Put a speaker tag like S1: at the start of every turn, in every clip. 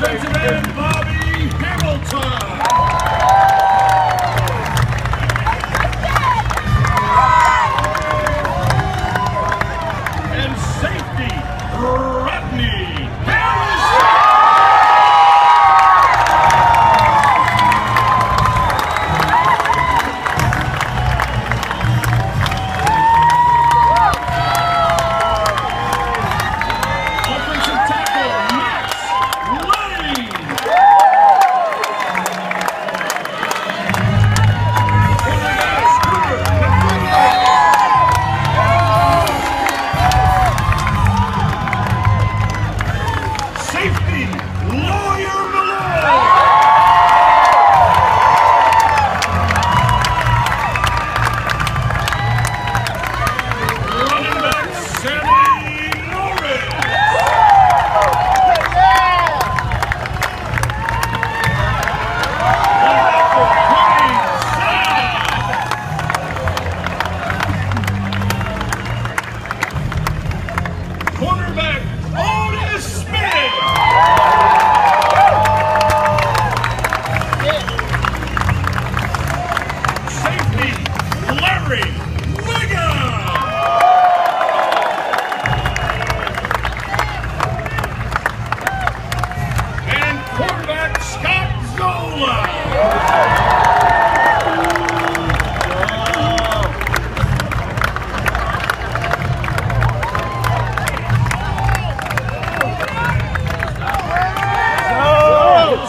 S1: gentlemen. Cornerback Otis Smith.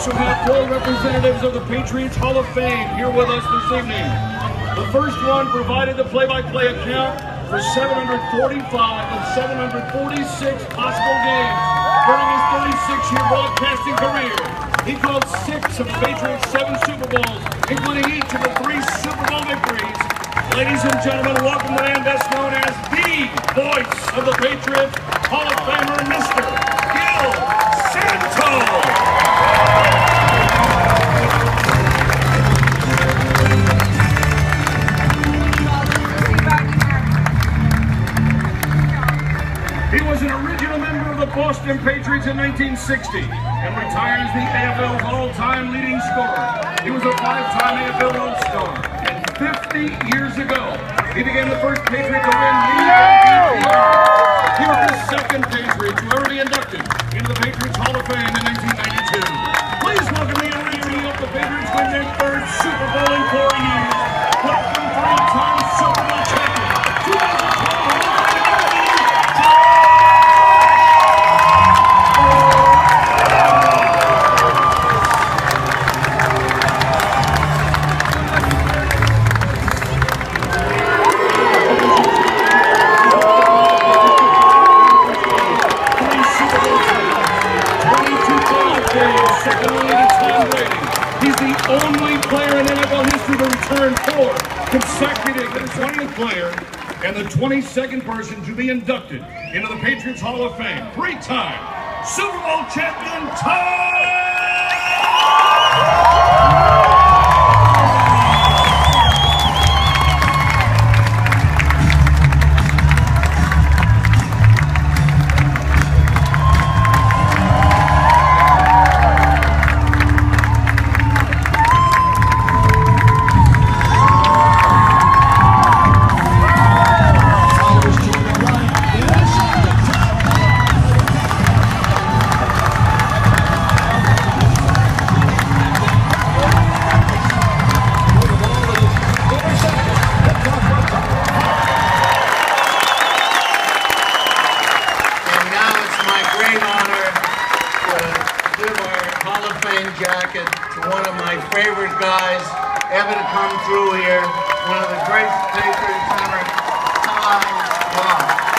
S1: Have four representatives of the Patriots Hall of Fame here with us this evening. The first one provided the play-by-play account for 745 of 746 possible games during his 36-year broadcasting career. He called six of the Patriots' seven Super Bowls, including each of the three Super Bowl victories. Ladies and gentlemen, welcome the man best known as the voice of the Patriots, Hall of Famer, Mr. Gil Santos. He was an original member of the Boston Patriots in 1960 and retired as the AFL's all-time leading scorer. He was a five-time AFL All-Star. And 50 years ago, he became the first Patriot to win the MVP. He was the second Patriot to ever be inducted into the Patriots Hall of Fame in 1992. 104 consecutive, 20th player and the 22nd person to be inducted into the Patriots Hall of Fame. Three-time Super Bowl champion Tom
S2: jacket to one of my favorite guys ever to come through here, one of the great patriots ever, Tom Ross.